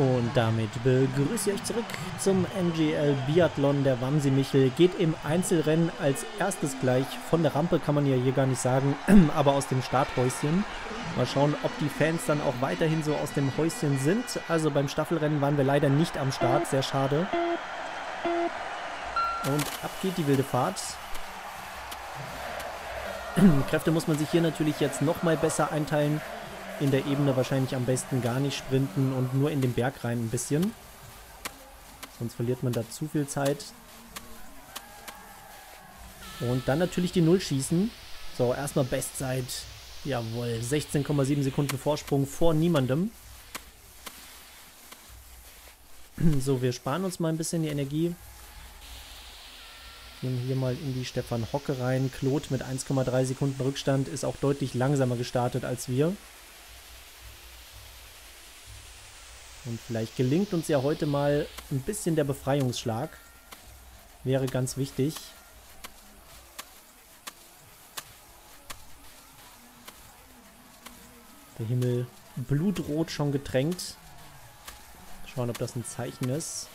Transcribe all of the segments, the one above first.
Und damit begrüße ich euch zurück zum NGL Biathlon. Der Wamsi Michel geht im Einzelrennen als erstes gleich von der Rampe, kann man ja hier gar nicht sagen, aber aus dem Starthäuschen. Mal schauen, ob die Fans dann auch weiterhin so aus dem Häuschen sind. Also beim Staffelrennen waren wir leider nicht am Start, sehr schade. Und ab geht die wilde Fahrt. Kräfte muss man sich hier natürlich jetzt nochmal besser einteilen in der Ebene wahrscheinlich am besten gar nicht sprinten und nur in den Berg rein ein bisschen. Sonst verliert man da zu viel Zeit. Und dann natürlich die Null schießen. So, erstmal Bestzeit. Jawohl, 16,7 Sekunden Vorsprung vor niemandem. So, wir sparen uns mal ein bisschen die Energie. Gehen hier mal in die Stefan Hocke rein. Claude mit 1,3 Sekunden Rückstand ist auch deutlich langsamer gestartet als wir. Und vielleicht gelingt uns ja heute mal ein bisschen der Befreiungsschlag. Wäre ganz wichtig. Der Himmel blutrot schon getränkt. Schauen, ob das ein Zeichen ist.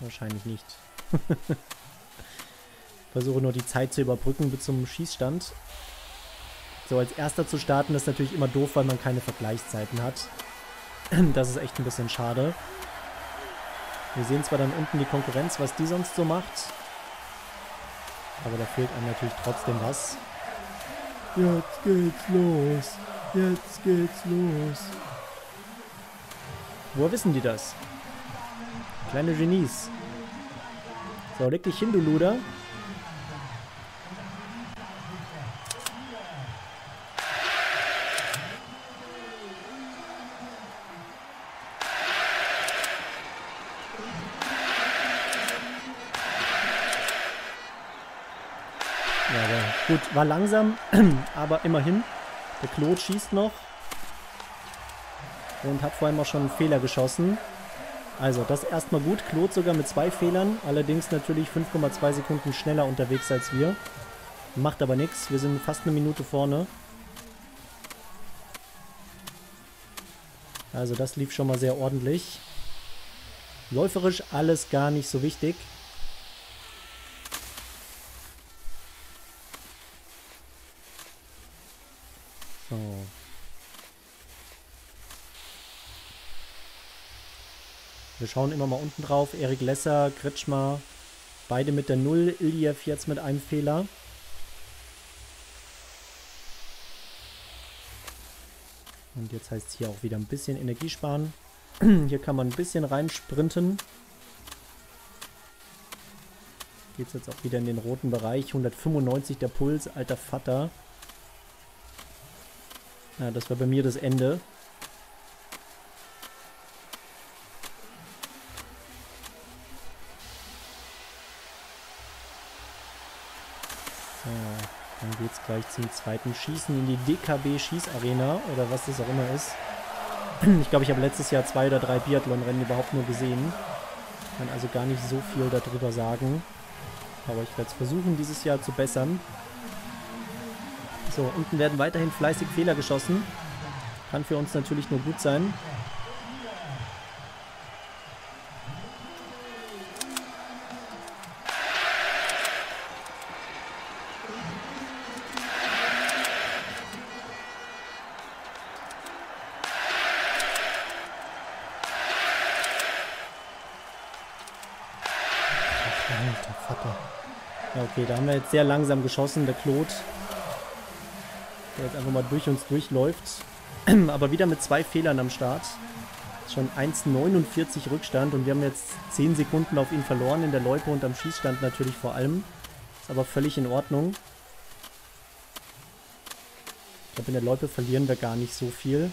Wahrscheinlich nicht. Versuche nur die Zeit zu überbrücken bis zum Schießstand. So, als erster zu starten ist natürlich immer doof, weil man keine Vergleichszeiten hat. Das ist echt ein bisschen schade. Wir sehen zwar dann unten die Konkurrenz, was die sonst so macht. Aber da fehlt einem natürlich trotzdem was. Jetzt geht's los. Jetzt geht's los. Woher wissen die das? Kleine Genies. So, leg dich hin, du Luder. Gut, war langsam, aber immerhin. Der Claude schießt noch. Und hat vor allem auch schon einen Fehler geschossen. Also, das erstmal gut. Claude sogar mit zwei Fehlern. Allerdings natürlich 5,2 Sekunden schneller unterwegs als wir. Macht aber nichts. Wir sind fast eine Minute vorne. Also, das lief schon mal sehr ordentlich. Läuferisch alles gar nicht so wichtig. Wir schauen immer mal unten drauf. Erik Lesser, Kretschmer, beide mit der Null. Iljev jetzt mit einem Fehler. Und jetzt heißt es hier auch wieder ein bisschen Energie sparen. Hier kann man ein bisschen reinsprinten. Geht es jetzt auch wieder in den roten Bereich. 195 der Puls, alter Vater. Ja, das war bei mir das Ende. So, dann geht's gleich zum zweiten Schießen in die DKB Schießarena oder was das auch immer ist. Ich glaube, ich habe letztes Jahr zwei oder drei Biathlon-Rennen überhaupt nur gesehen. Kann also gar nicht so viel darüber sagen. Aber ich werde es versuchen, dieses Jahr zu bessern. So, unten werden weiterhin fleißig Fehler geschossen. Kann für uns natürlich nur gut sein. Alter Vater. Ja, okay, da haben wir jetzt sehr langsam geschossen, der Claude der jetzt einfach mal durch uns durchläuft. Aber wieder mit zwei Fehlern am Start. Schon 1,49 Rückstand und wir haben jetzt 10 Sekunden auf ihn verloren in der Loipe und am Schießstand natürlich vor allem. Ist aber völlig in Ordnung. Ich glaube, in der Loipe verlieren wir gar nicht so viel.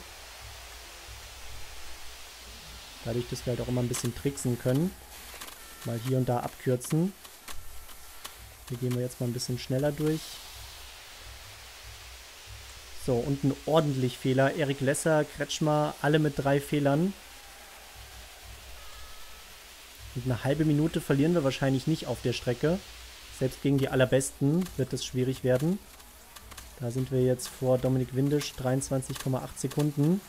Dadurch, dass wir halt auch immer ein bisschen tricksen können. Mal hier und da abkürzen. Hier gehen wir jetzt mal ein bisschen schneller durch. So, unten ordentlich Fehler. Erik Lesser, Kretschmer, alle mit drei Fehlern. Und eine halbe Minute verlieren wir wahrscheinlich nicht auf der Strecke. Selbst gegen die Allerbesten wird es schwierig werden. Da sind wir jetzt vor Dominik Windisch, 23,8 Sekunden.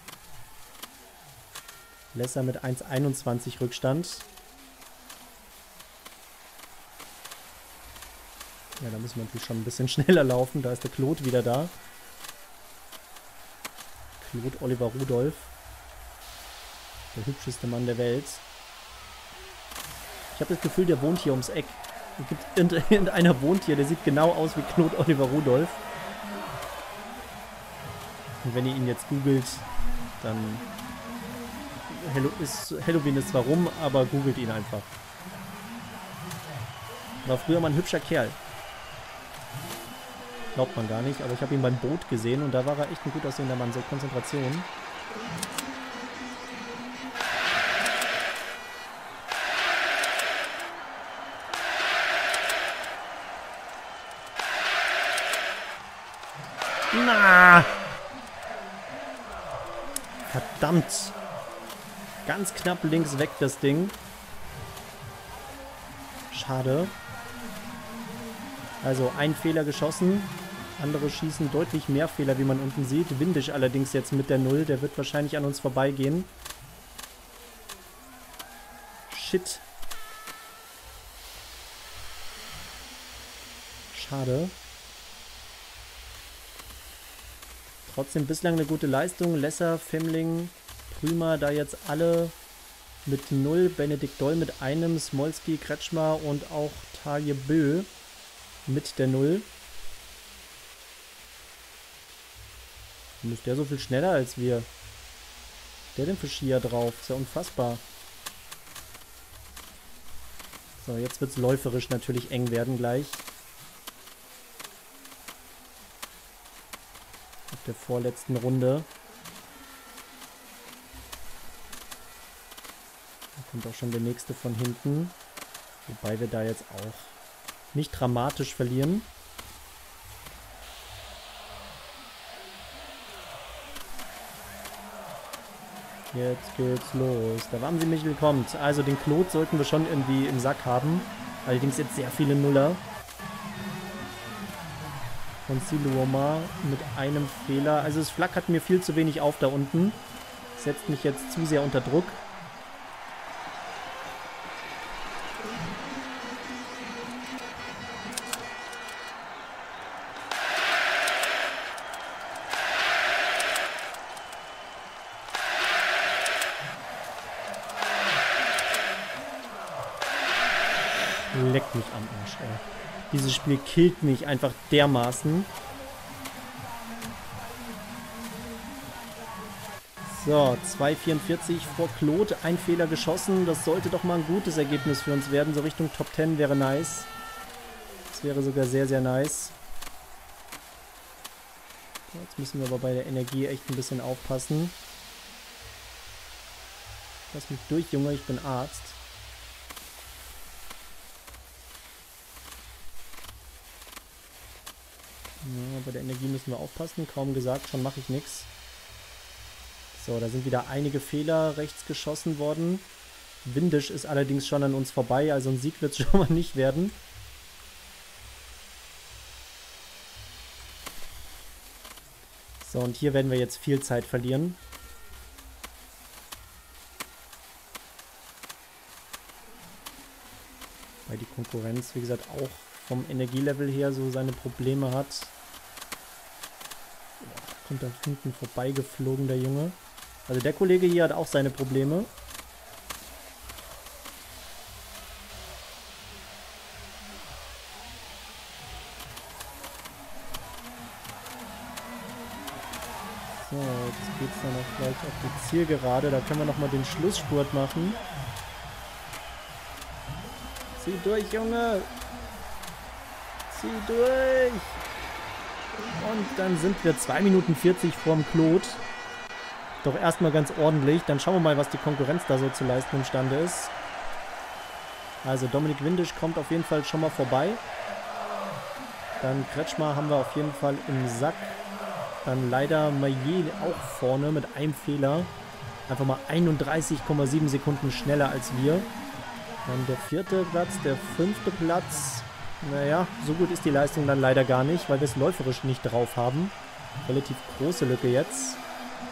Lesser mit 1,21 Rückstand. Ja, da müssen wir natürlich schon ein bisschen schneller laufen. Da ist der Claude wieder da. Claude Oliver Rudolph. Der hübscheste Mann der Welt. Ich habe das Gefühl, der wohnt hier ums Eck. Es gibt irgendeiner wohnt hier, der sieht genau aus wie Claude Oliver Rudolph. Und wenn ihr ihn jetzt googelt, dann ist, Halloween ist zwar rum, aber googelt ihn einfach. War früher mal ein hübscher Kerl. Glaubt man gar nicht, aber ich habe ihn beim Boot gesehen und da war er echt ein gut aussehender Mann. So Konzentration. Na! Verdammt! Ganz knapp links weg das Ding. Schade. Also ein Fehler geschossen. Andere schießen deutlich mehr Fehler, wie man unten sieht. Windisch allerdings jetzt mit der Null. Der wird wahrscheinlich an uns vorbeigehen. Shit. Schade. Trotzdem bislang eine gute Leistung. Lesser, Femling, Prümer, da jetzt alle mit 0. Benedikt Doll mit einem. Smolski, Kretschmer und auch Taje Bö mit der 0. Warum ist der so viel schneller als wir? Der denn für Skier drauf? Ist ja unfassbar. So, jetzt wird es läuferisch natürlich eng werden gleich. Auf der vorletzten Runde. Da kommt auch schon der nächste von hinten. Wobei wir da jetzt auch nicht dramatisch verlieren. Jetzt geht's los. Der Wamsi-Michel kommt. Also den Claude sollten wir schon irgendwie im Sack haben. Allerdings jetzt sehr viele Nuller. Von Siluoma mit einem Fehler. Also es flackert mir viel zu wenig auf da unten. Setzt mich jetzt zu sehr unter Druck. Mich am Arsch, ey. Dieses Spiel killt mich einfach dermaßen. So, 2,44 vor Claude. Ein Fehler geschossen. Das sollte doch mal ein gutes Ergebnis für uns werden. So Richtung Top 10 wäre nice. Das wäre sogar sehr, sehr nice. Jetzt müssen wir aber bei der Energie echt ein bisschen aufpassen. Lass mich durch, Junge. Ich bin Arzt. Ja, bei der Energie müssen wir aufpassen. Kaum gesagt, schon mache ich nichts. So, da sind wieder einige Fehler rechts geschossen worden. Windisch ist allerdings schon an uns vorbei, also ein Sieg wird es schon mal nicht werden. So, und hier werden wir jetzt viel Zeit verlieren. Weil die Konkurrenz, wie gesagt, auch vom Energielevel her so seine Probleme hat. Kommt da hinten vorbeigeflogen, der Junge. Also der Kollege hier hat auch seine Probleme. So, jetzt geht es dann auch gleich auf die Zielgerade. Da können wir nochmal den Schlussspurt machen. Zieh durch, Junge! Zieh durch! Und dann sind wir 2 Minuten 40 vorm Claude. Doch erstmal ganz ordentlich. Dann schauen wir mal, was die Konkurrenz da so zu leisten imstande ist. Also Dominik Windisch kommt auf jeden Fall schon mal vorbei. Dann Kretschmer haben wir auf jeden Fall im Sack. Dann leider Maillet auch vorne mit einem Fehler. Einfach mal 31,7 Sekunden schneller als wir. Dann der vierte Platz, der fünfte Platz. Naja, so gut ist die Leistung dann leider gar nicht, weil wir es läuferisch nicht drauf haben. Relativ große Lücke jetzt.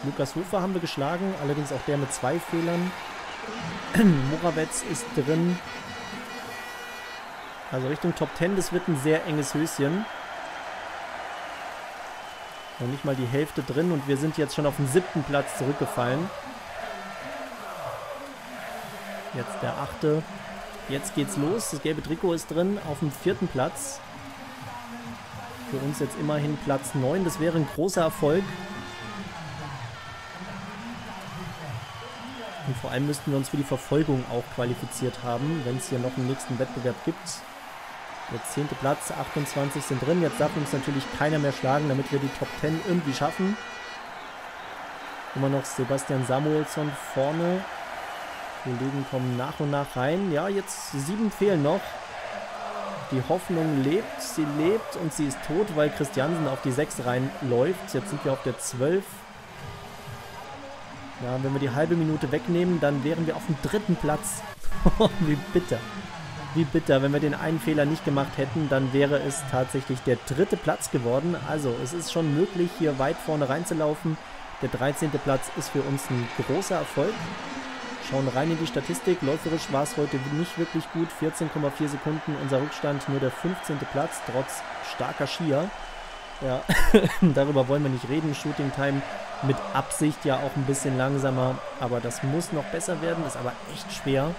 Lukas Hofer haben wir geschlagen, allerdings auch der mit zwei Fehlern. Morawetz ist drin. Also Richtung Top 10, das wird ein sehr enges Höschen. Noch nicht mal die Hälfte drin und wir sind jetzt schon auf den siebten Platz zurückgefallen. Jetzt der achte. Jetzt geht's los. Das gelbe Trikot ist drin auf dem vierten Platz. Für uns jetzt immerhin Platz 9. Das wäre ein großer Erfolg. Und vor allem müssten wir uns für die Verfolgung auch qualifiziert haben, wenn es hier noch einen nächsten Wettbewerb gibt. Der zehnte Platz, 28 sind drin. Jetzt darf uns natürlich keiner mehr schlagen, damit wir die Top 10 irgendwie schaffen. Immer noch Sebastian Samuelsson vorne. Kollegen kommen nach und nach rein. Ja, jetzt sieben fehlen noch. Die Hoffnung lebt, sie lebt und sie ist tot, weil Christiansen auf die 6 reinläuft. Jetzt sind wir auf der 12. Ja, wenn wir die halbe Minute wegnehmen, dann wären wir auf dem dritten Platz. Wie bitter. Wie bitter. Wenn wir den einen Fehler nicht gemacht hätten, dann wäre es tatsächlich der dritte Platz geworden. Also, es ist schon möglich, hier weit vorne reinzulaufen. Der 13. Platz ist für uns ein großer Erfolg. Schauen rein in die Statistik. Läuferisch war es heute nicht wirklich gut. 14,4 Sekunden unser Rückstand, nur der 15. Platz, trotz starker Skier. Ja, darüber wollen wir nicht reden. Shooting Time mit Absicht ja auch ein bisschen langsamer, aber das muss noch besser werden, ist aber echt schwer.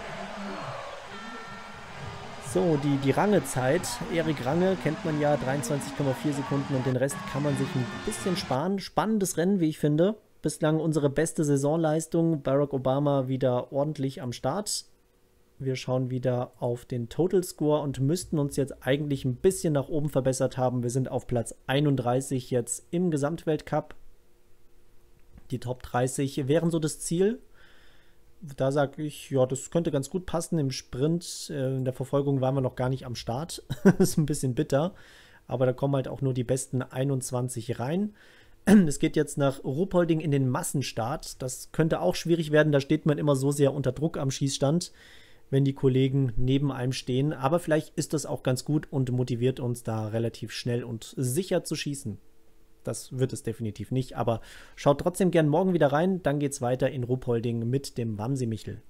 So, die, die Range-Zeit. Erik Range kennt man ja, 23,4 Sekunden und den Rest kann man sich ein bisschen sparen. Spannendes Rennen, wie ich finde bislang unsere beste Saisonleistung. Barack Obama wieder ordentlich am Start. Wir schauen wieder auf den Total Score und müssten uns jetzt eigentlich ein bisschen nach oben verbessert haben. Wir sind auf Platz 31 jetzt im Gesamtweltcup. Die Top 30 wären so das Ziel. Da sage ich, ja, das könnte ganz gut passen. Im Sprint, äh, in der Verfolgung waren wir noch gar nicht am Start. das ist ein bisschen bitter. Aber da kommen halt auch nur die besten 21 rein. Es geht jetzt nach Ruhpolding in den Massenstart. Das könnte auch schwierig werden. Da steht man immer so sehr unter Druck am Schießstand, wenn die Kollegen neben einem stehen. Aber vielleicht ist das auch ganz gut und motiviert uns da relativ schnell und sicher zu schießen. Das wird es definitiv nicht. Aber schaut trotzdem gern morgen wieder rein. Dann geht es weiter in Ruhpolding mit dem Wamsi Michel.